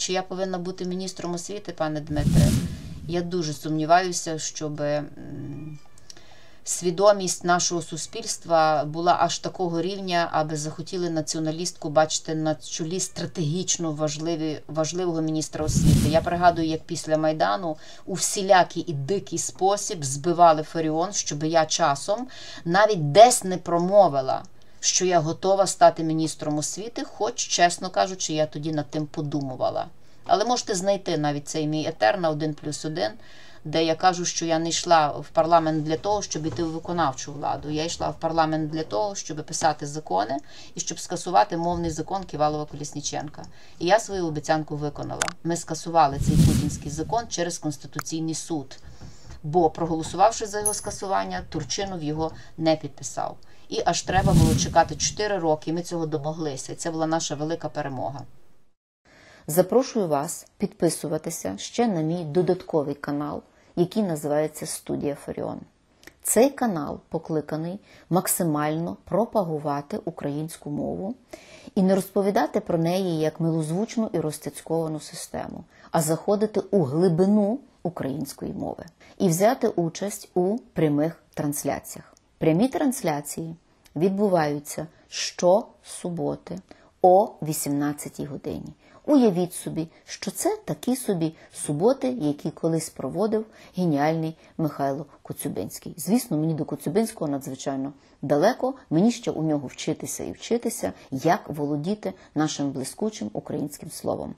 Чи я повинна бути міністром освіти, пане Дмитре? Я дуже сумніваюся, щоб свідомість нашого суспільства була аж такого рівня, аби захотіли націоналістку бачити на чолі стратегічно важливі, важливого міністра освіти. Я пригадую, як після Майдану у всілякий і дикий спосіб збивали Фаріон, щоб я часом навіть десь не промовила. Що я готова стати міністром освіти, хоч, чесно кажучи, я тоді над тим подумувала. Але можете знайти навіть цей мій етер на 1 плюс 1, де я кажу, що я не йшла в парламент для того, щоб іти у виконавчу владу. Я йшла в парламент для того, щоб писати закони і щоб скасувати мовний закон Ківалова Колісніченка. І я свою обіцянку виконала. Ми скасували цей путінський закон через Конституційний суд. Бо проголосувавши за його скасування, Турчинов його не підписав. І аж треба було чекати 4 роки. і Ми цього домоглися. Це була наша велика перемога. Запрошую вас підписуватися ще на мій додатковий канал, який називається Студія Фаріон. Цей канал покликаний максимально пропагувати українську мову і не розповідати про неї як милозвучну і розтяцьковану систему, а заходити у глибину української мови і взяти участь у прямих трансляціях. Прямі трансляції відбуваються щосуботи о 18 годині. Уявіть собі, що це такі собі суботи, які колись проводив геніальний Михайло Коцюбинський. Звісно, мені до Коцюбинського надзвичайно далеко. Мені ще у нього вчитися і вчитися, як володіти нашим блискучим українським словом.